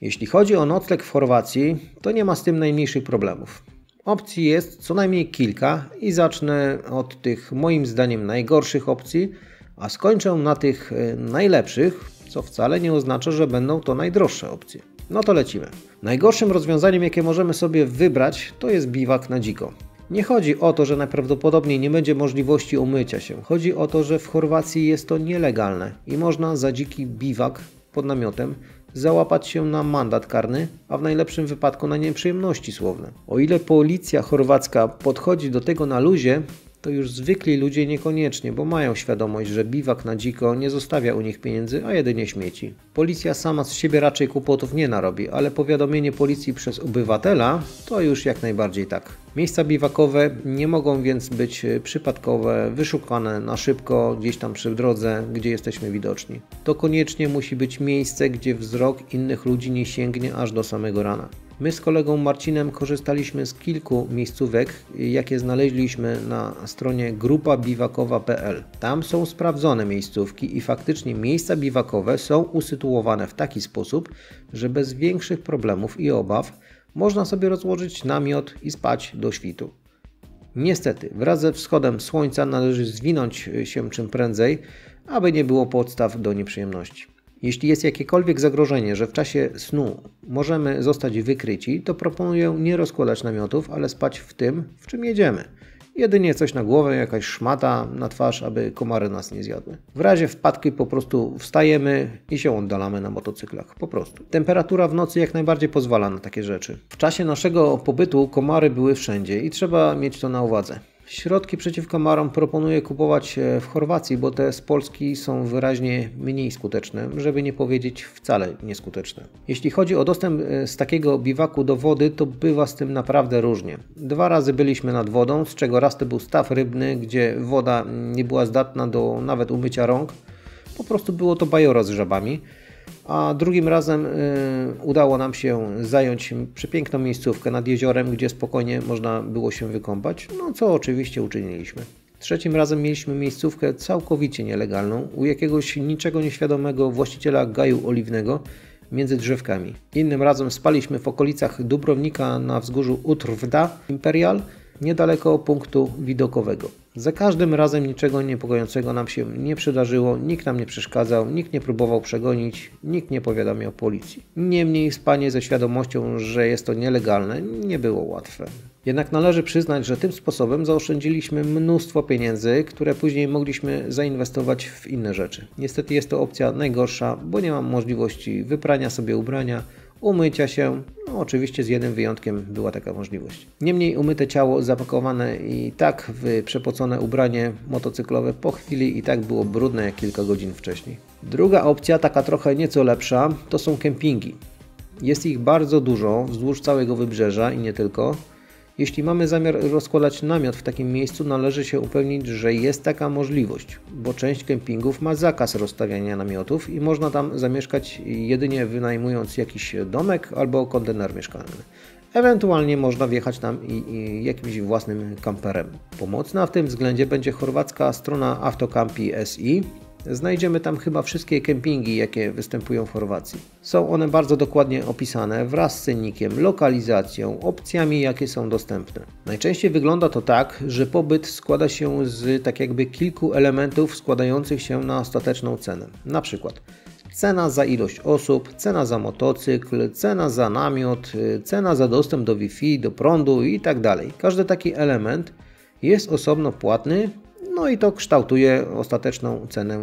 Jeśli chodzi o nocleg w Chorwacji, to nie ma z tym najmniejszych problemów. Opcji jest co najmniej kilka i zacznę od tych moim zdaniem najgorszych opcji, a skończę na tych e, najlepszych, co wcale nie oznacza, że będą to najdroższe opcje. No to lecimy. Najgorszym rozwiązaniem, jakie możemy sobie wybrać, to jest biwak na dziko. Nie chodzi o to, że najprawdopodobniej nie będzie możliwości umycia się. Chodzi o to, że w Chorwacji jest to nielegalne i można za dziki biwak pod namiotem załapać się na mandat karny, a w najlepszym wypadku na nieprzyjemności słowne. O ile policja chorwacka podchodzi do tego na luzie, to już zwykli ludzie niekoniecznie, bo mają świadomość, że biwak na dziko nie zostawia u nich pieniędzy, a jedynie śmieci. Policja sama z siebie raczej kłopotów nie narobi, ale powiadomienie policji przez obywatela to już jak najbardziej tak. Miejsca biwakowe nie mogą więc być przypadkowe, wyszukane na szybko gdzieś tam przy drodze, gdzie jesteśmy widoczni. To koniecznie musi być miejsce, gdzie wzrok innych ludzi nie sięgnie aż do samego rana. My z kolegą Marcinem korzystaliśmy z kilku miejscówek, jakie znaleźliśmy na stronie grupabiwakowa.pl. Tam są sprawdzone miejscówki i faktycznie miejsca biwakowe są usytuowane w taki sposób, że bez większych problemów i obaw można sobie rozłożyć namiot i spać do świtu. Niestety, wraz ze wschodem słońca należy zwinąć się czym prędzej, aby nie było podstaw do nieprzyjemności. Jeśli jest jakiekolwiek zagrożenie, że w czasie snu możemy zostać wykryci, to proponuję nie rozkładać namiotów, ale spać w tym, w czym jedziemy. Jedynie coś na głowę, jakaś szmata na twarz, aby komary nas nie zjadły. W razie wpadki po prostu wstajemy i się oddalamy na motocyklach. Po prostu. Temperatura w nocy jak najbardziej pozwala na takie rzeczy. W czasie naszego pobytu komary były wszędzie i trzeba mieć to na uwadze. Środki przeciwko marom proponuję kupować e, w Chorwacji, bo te z Polski są wyraźnie mniej skuteczne, żeby nie powiedzieć wcale nieskuteczne. Jeśli chodzi o dostęp e, z takiego biwaku do wody, to bywa z tym naprawdę różnie. Dwa razy byliśmy nad wodą, z czego raz to był staw rybny, gdzie woda nie była zdatna do nawet umycia rąk. Po prostu było to bajora z żabami a drugim razem y, udało nam się zająć przepiękną miejscówkę nad jeziorem, gdzie spokojnie można było się wykąpać, no co oczywiście uczyniliśmy. Trzecim razem mieliśmy miejscówkę całkowicie nielegalną u jakiegoś niczego nieświadomego właściciela gaju oliwnego między drzewkami. Innym razem spaliśmy w okolicach Dubrownika na wzgórzu Utrwda Imperial, niedaleko punktu widokowego. Za każdym razem niczego niepokojącego nam się nie przydarzyło, nikt nam nie przeszkadzał, nikt nie próbował przegonić, nikt nie powiadamiał policji. Niemniej spanie ze świadomością, że jest to nielegalne, nie było łatwe. Jednak należy przyznać, że tym sposobem zaoszczędziliśmy mnóstwo pieniędzy, które później mogliśmy zainwestować w inne rzeczy. Niestety jest to opcja najgorsza, bo nie mam możliwości wyprania sobie ubrania, umycia się. No, oczywiście z jednym wyjątkiem była taka możliwość. Niemniej umyte ciało zapakowane i tak w przepocone ubranie motocyklowe po chwili i tak było brudne jak kilka godzin wcześniej. Druga opcja, taka trochę nieco lepsza, to są kempingi. Jest ich bardzo dużo wzdłuż całego wybrzeża i nie tylko. Jeśli mamy zamiar rozkładać namiot w takim miejscu, należy się upewnić, że jest taka możliwość, bo część kempingów ma zakaz rozstawiania namiotów i można tam zamieszkać jedynie wynajmując jakiś domek albo kontener mieszkalny. Ewentualnie można wjechać tam i, i jakimś własnym kamperem. Pomocna w tym względzie będzie chorwacka strona Autocampi SI, Znajdziemy tam chyba wszystkie kempingi, jakie występują w Chorwacji. Są one bardzo dokładnie opisane wraz z cennikiem, lokalizacją, opcjami, jakie są dostępne. Najczęściej wygląda to tak, że pobyt składa się z tak jakby kilku elementów składających się na ostateczną cenę. Na przykład cena za ilość osób, cena za motocykl, cena za namiot, cena za dostęp do Wi-Fi, do prądu itd. Tak Każdy taki element jest osobno płatny no i to kształtuje ostateczną cenę e,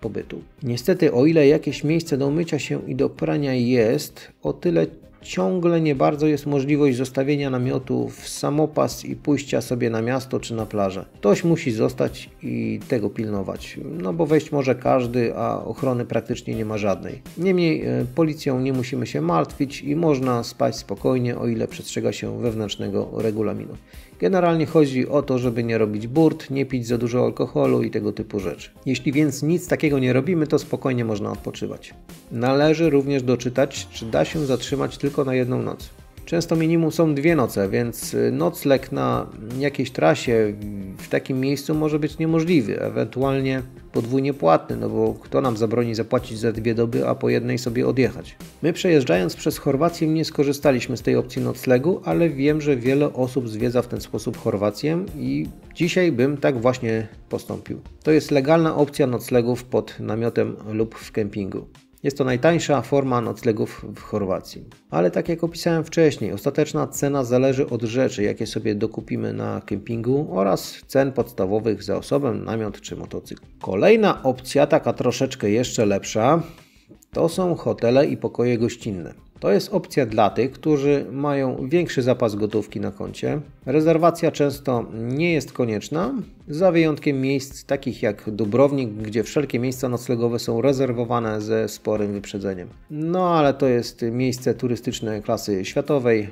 pobytu. Niestety, o ile jakieś miejsce do umycia się i do prania jest, o tyle ciągle nie bardzo jest możliwość zostawienia namiotu w samopas i pójścia sobie na miasto czy na plażę. Ktoś musi zostać i tego pilnować, no bo wejść może każdy, a ochrony praktycznie nie ma żadnej. Niemniej e, policją nie musimy się martwić i można spać spokojnie, o ile przestrzega się wewnętrznego regulaminu. Generalnie chodzi o to, żeby nie robić burt, nie pić za dużo alkoholu i tego typu rzeczy. Jeśli więc nic takiego nie robimy, to spokojnie można odpoczywać. Należy również doczytać, czy da się zatrzymać tylko na jedną noc. Często minimum są dwie noce, więc nocleg na jakiejś trasie w takim miejscu może być niemożliwy, ewentualnie podwójnie płatny, no bo kto nam zabroni zapłacić za dwie doby, a po jednej sobie odjechać. My przejeżdżając przez Chorwację nie skorzystaliśmy z tej opcji noclegu, ale wiem, że wiele osób zwiedza w ten sposób Chorwację i dzisiaj bym tak właśnie postąpił. To jest legalna opcja noclegów pod namiotem lub w kempingu. Jest to najtańsza forma noclegów w Chorwacji. Ale tak jak opisałem wcześniej, ostateczna cena zależy od rzeczy, jakie sobie dokupimy na kempingu oraz cen podstawowych za osobę, namiot czy motocykl. Kolejna opcja, taka troszeczkę jeszcze lepsza, to są hotele i pokoje gościnne. To jest opcja dla tych, którzy mają większy zapas gotówki na koncie. Rezerwacja często nie jest konieczna, za wyjątkiem miejsc takich jak Dubrownik, gdzie wszelkie miejsca noclegowe są rezerwowane ze sporym wyprzedzeniem. No ale to jest miejsce turystyczne klasy światowej.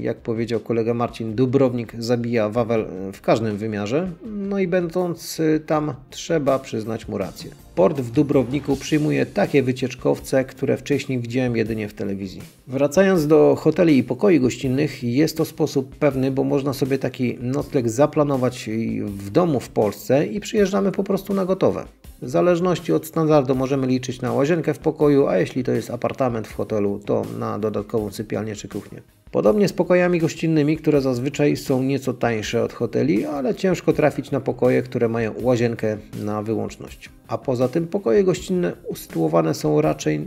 Jak powiedział kolega Marcin, Dubrownik zabija Wawel w każdym wymiarze. No i będąc tam trzeba przyznać mu rację. Port w Dubrowniku przyjmuje takie wycieczkowce, które wcześniej widziałem jedynie w telewizji. Wracając do hoteli i pokoi gościnnych, jest to sposób pewny, bo można sobie taki nocleg zaplanować w domu w Polsce i przyjeżdżamy po prostu na gotowe. W zależności od standardu możemy liczyć na łazienkę w pokoju, a jeśli to jest apartament w hotelu, to na dodatkową sypialnię czy kuchnię. Podobnie z pokojami gościnnymi, które zazwyczaj są nieco tańsze od hoteli, ale ciężko trafić na pokoje, które mają łazienkę na wyłączność. A poza tym pokoje gościnne usytuowane są raczej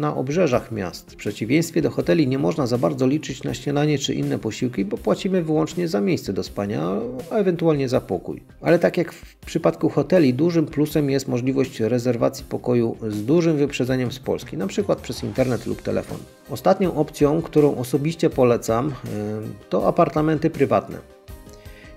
na obrzeżach miast. W przeciwieństwie do hoteli nie można za bardzo liczyć na śniadanie czy inne posiłki, bo płacimy wyłącznie za miejsce do spania, a ewentualnie za pokój. Ale tak jak w przypadku hoteli, dużym plusem jest możliwość rezerwacji pokoju z dużym wyprzedzeniem z Polski, np. przez internet lub telefon. Ostatnią opcją, którą osobiście polecam, to apartamenty prywatne.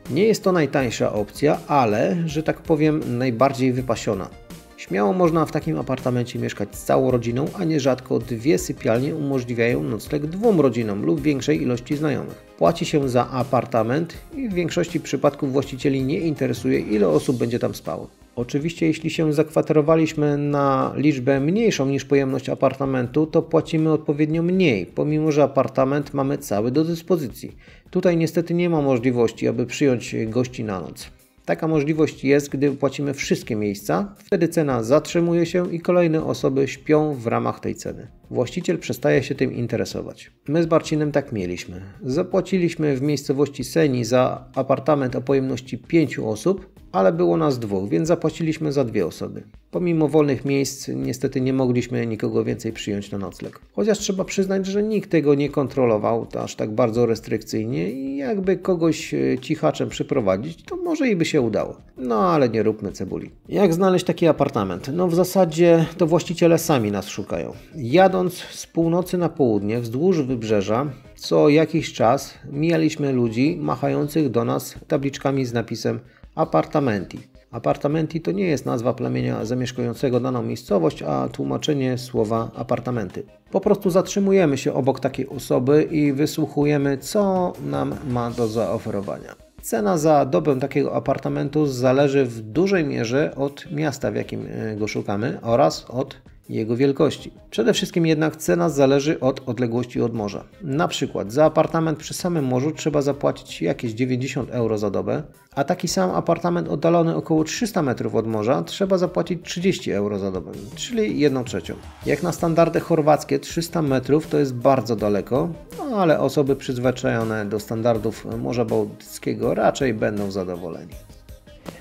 Nie jest to najtańsza opcja, ale, że tak powiem, najbardziej wypasiona. Śmiało można w takim apartamencie mieszkać z całą rodziną, a nierzadko dwie sypialnie umożliwiają nocleg dwóm rodzinom lub większej ilości znajomych. Płaci się za apartament i w większości przypadków właścicieli nie interesuje ile osób będzie tam spało. Oczywiście jeśli się zakwaterowaliśmy na liczbę mniejszą niż pojemność apartamentu, to płacimy odpowiednio mniej, pomimo że apartament mamy cały do dyspozycji. Tutaj niestety nie ma możliwości, aby przyjąć gości na noc. Taka możliwość jest, gdy płacimy wszystkie miejsca, wtedy cena zatrzymuje się i kolejne osoby śpią w ramach tej ceny. Właściciel przestaje się tym interesować. My z Barcinem tak mieliśmy. Zapłaciliśmy w miejscowości Seni za apartament o pojemności 5 osób, ale było nas dwóch, więc zapłaciliśmy za dwie osoby. Pomimo wolnych miejsc, niestety nie mogliśmy nikogo więcej przyjąć na nocleg. Chociaż trzeba przyznać, że nikt tego nie kontrolował aż tak bardzo restrykcyjnie i jakby kogoś e, cichaczem przyprowadzić, to może i by się udało. No ale nie róbmy cebuli. Jak znaleźć taki apartament? No w zasadzie to właściciele sami nas szukają. Jadąc z północy na południe wzdłuż wybrzeża, co jakiś czas mijaliśmy ludzi machających do nas tabliczkami z napisem apartamenti. Apartamenti to nie jest nazwa plemienia zamieszkującego daną miejscowość, a tłumaczenie słowa apartamenty. Po prostu zatrzymujemy się obok takiej osoby i wysłuchujemy, co nam ma do zaoferowania. Cena za dobę takiego apartamentu zależy w dużej mierze od miasta, w jakim e, go szukamy oraz od jego wielkości. Przede wszystkim jednak cena zależy od odległości od morza. Na przykład za apartament przy samym morzu trzeba zapłacić jakieś 90 euro za dobę, a taki sam apartament oddalony około 300 metrów od morza trzeba zapłacić 30 euro za dobę, czyli 1 trzecią. Jak na standardy chorwackie 300 metrów to jest bardzo daleko, no ale osoby przyzwyczajone do standardów Morza Bałtyckiego raczej będą zadowoleni.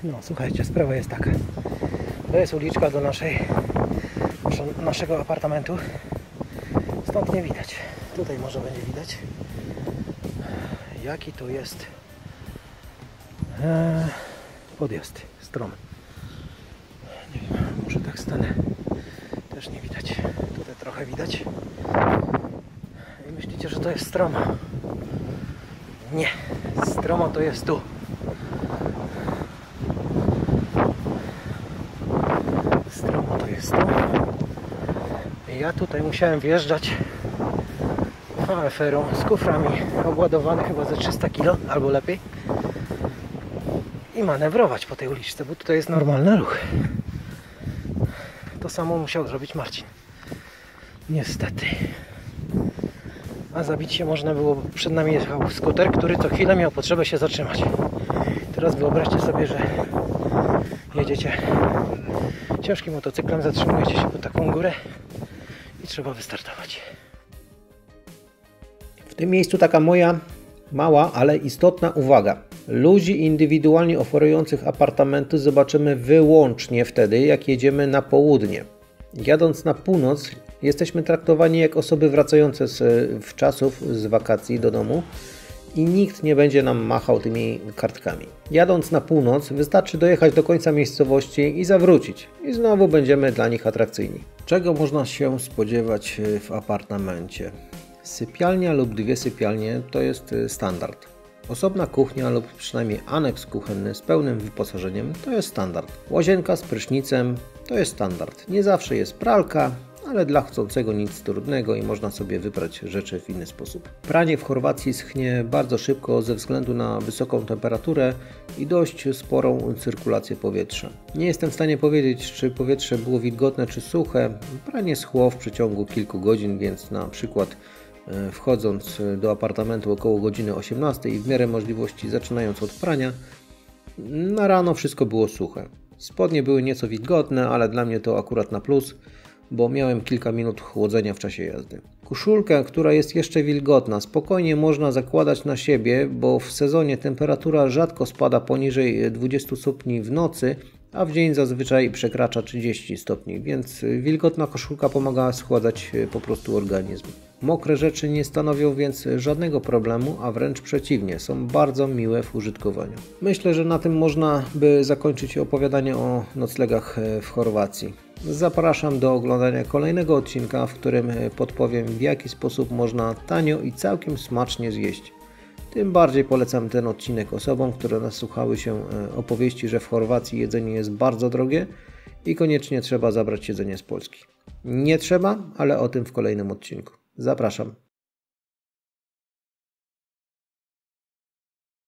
No słuchajcie, sprawa jest taka. To jest uliczka do naszej naszego apartamentu. Stąd nie widać. Tutaj może będzie widać. Jaki to jest eee, podjazd stromy. Nie wiem, może tak stanę. Też nie widać. Tutaj trochę widać. I myślicie, że to jest stroma. Nie. Stroma to jest tu. Stroma to jest tu. Ja tutaj musiałem wjeżdżać aferą z kuframi obładowanych chyba ze 300 kg albo lepiej i manewrować po tej uliczce, bo tutaj jest normalny ruch. To samo musiał zrobić Marcin. Niestety. a zabić się można było, przed nami jechał skuter, który co chwilę miał potrzebę się zatrzymać. Teraz wyobraźcie sobie, że jedziecie ciężkim motocyklem, zatrzymujecie się pod taką górę trzeba wystartować. W tym miejscu taka moja mała, ale istotna uwaga. Ludzi indywidualnie oferujących apartamenty zobaczymy wyłącznie wtedy, jak jedziemy na południe. Jadąc na północ, jesteśmy traktowani jak osoby wracające z w czasów z wakacji do domu i nikt nie będzie nam machał tymi kartkami. Jadąc na północ, wystarczy dojechać do końca miejscowości i zawrócić, i znowu będziemy dla nich atrakcyjni. Czego można się spodziewać w apartamencie? Sypialnia lub dwie sypialnie to jest standard. Osobna kuchnia lub przynajmniej aneks kuchenny z pełnym wyposażeniem to jest standard. Łazienka z prysznicem to jest standard. Nie zawsze jest pralka, ale dla chcącego nic trudnego i można sobie wybrać rzeczy w inny sposób. Pranie w Chorwacji schnie bardzo szybko ze względu na wysoką temperaturę i dość sporą cyrkulację powietrza. Nie jestem w stanie powiedzieć, czy powietrze było wilgotne czy suche. Pranie schło w przeciągu kilku godzin, więc na przykład e, wchodząc do apartamentu około godziny 18 i w miarę możliwości zaczynając od prania, na rano wszystko było suche. Spodnie były nieco wilgotne, ale dla mnie to akurat na plus bo miałem kilka minut chłodzenia w czasie jazdy. Koszulkę, która jest jeszcze wilgotna, spokojnie można zakładać na siebie, bo w sezonie temperatura rzadko spada poniżej 20 stopni w nocy, a w dzień zazwyczaj przekracza 30 stopni, więc wilgotna koszulka pomaga schładzać e, po prostu organizm. Mokre rzeczy nie stanowią więc żadnego problemu, a wręcz przeciwnie, są bardzo miłe w użytkowaniu. Myślę, że na tym można by zakończyć opowiadanie o noclegach e, w Chorwacji. Zapraszam do oglądania kolejnego odcinka, w którym podpowiem w jaki sposób można tanio i całkiem smacznie zjeść. Tym bardziej polecam ten odcinek osobom, które nasłuchały się e, opowieści, że w Chorwacji jedzenie jest bardzo drogie i koniecznie trzeba zabrać jedzenie z Polski. Nie trzeba, ale o tym w kolejnym odcinku. Zapraszam.